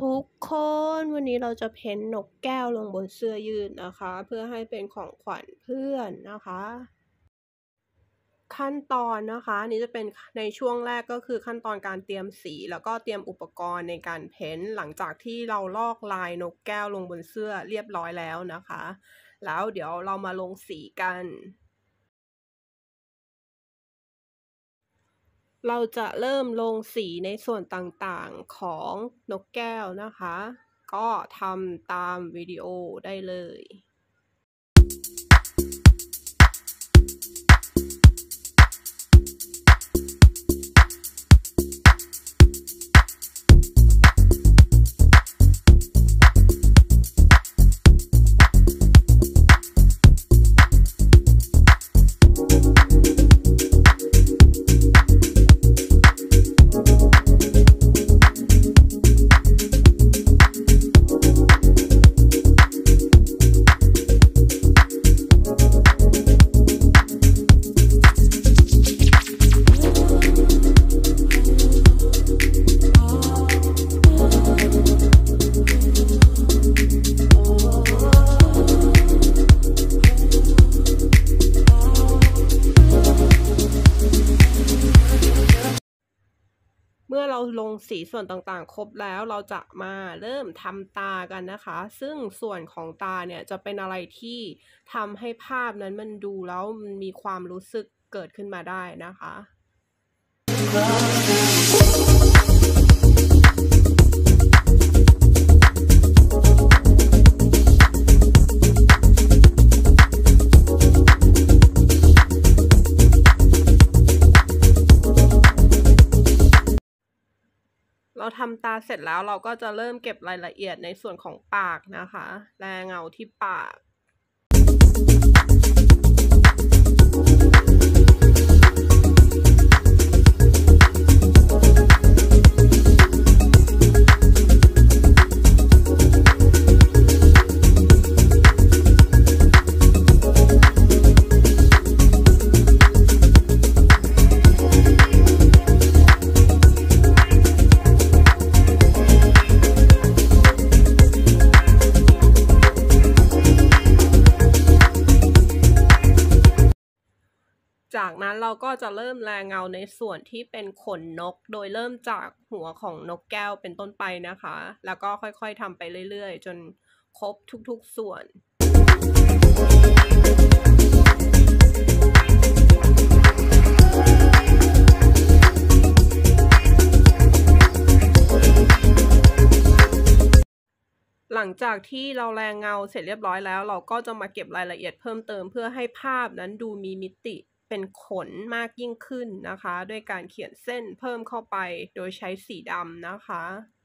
ทุกคนวันนี้เราจะเพ้นนกแก้วลงบนเสื้อยืดนะคะ เพื่อให้เป็นของขวัญเพื่อนนะคะ ขั้นตอนนะคะนี้จะเป็นในช่วงแรกก็คือขั้นตอนการเตรียมสีแล้วก็เตรียมอุปกรณ์ในการเพ้นหลังจากที่เราลอกลายนกแก้วลงบนเสื้อเรียบร้อยแล้วนะคะ แล้วเดี๋ยวเรามาลงสีกัน เราจะเริ่มลงสีในส่วนต่างๆของนกแก้วนะคะ ก็ทำตามวิดีโอได้เลย สีส่วนต่างๆ ครบแล้วเราจะมาเริ่มทำตากันนะคะ ซึ่งส่วนของตาเนี่ยจะเป็นอะไรที่ทำให้ภาพนั้นมันดูแล้วมันมีความรู้สึกเกิดขึ้นมาได้นะคะ เราทำตาเสร็จแล้วเราก็จะเริ่มเก็บรายละเอียดในส่วนของปากนะคะแลเงาที่ปาก นั้นเราก็จะเริ่มแลเงาในส่วนที่เป็นขนนก โดยเริ่มจากหัวของนกแก้วเป็นต้นไปนะคะ แล้วก็ค่อยๆทำไปเรื่อยๆ จนครบทุกๆส่วนหลังจากที่เราแรงเงาเสร็จเรียบร้อยแล้ว เราก็จะมาเก็บรายละเอียดเพิ่มเติมเพื่อให้ภาพนั้นดูมีมิติ เป็นขนมากยิ่งขึ้นนะคะ ด้วยการเขียนเส้นเพิ่มเข้าไปโดยใช้สีดำนะคะ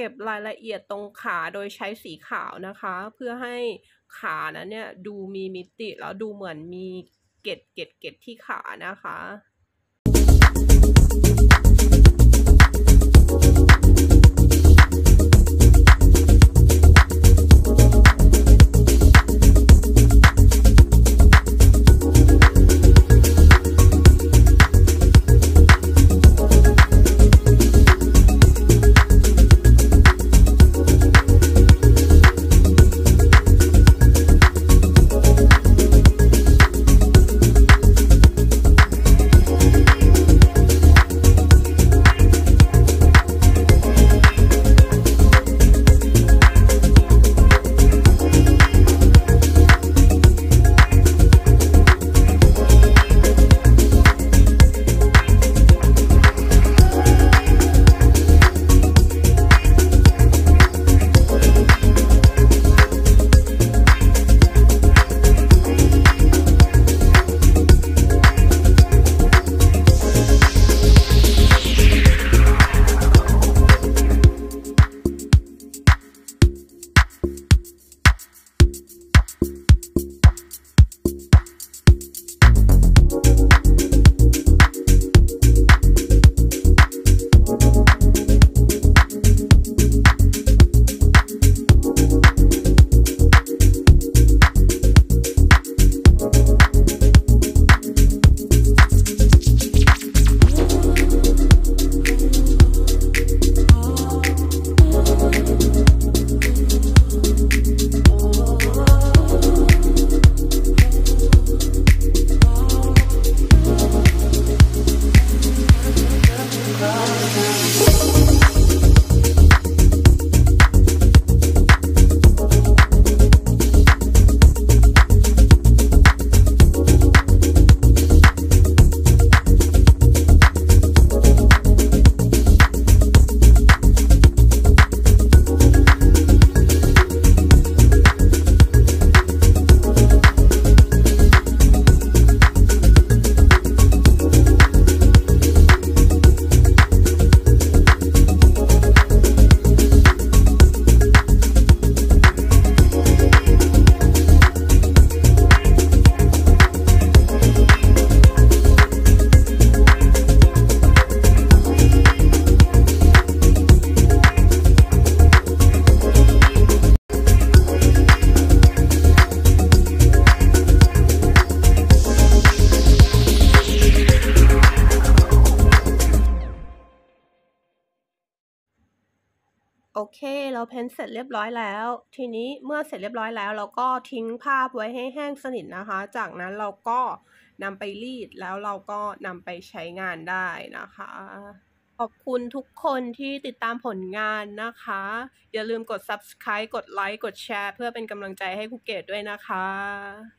เก็บรายละเอียดตรงขาโดยใช้สีขาวนะคะ เพื่อให้ขานั้นเนี่ยดูมีมิติแล้วดูเหมือนมีเกล็ดเกล็ดเกล็ดที่ขานะคะ เราเพ้นเสร็จเรียบร้อยแล้ว ทีนี้เมื่อเสร็จเรียบร้อยแล้ว เราก็ทิ้งภาพไว้ให้แห้งสนิทนะคะ จากนั้นเราก็นำไปรีดแล้วเราก็นำไปใช้งานได้นะคะ ขอบคุณทุกคนที่ติดตามผลงานนะคะ อย่าลืมกด subscribe กดไลค์กดแชร์เพื่อเป็นกำลังใจให้ครูเกตด้วยนะคะ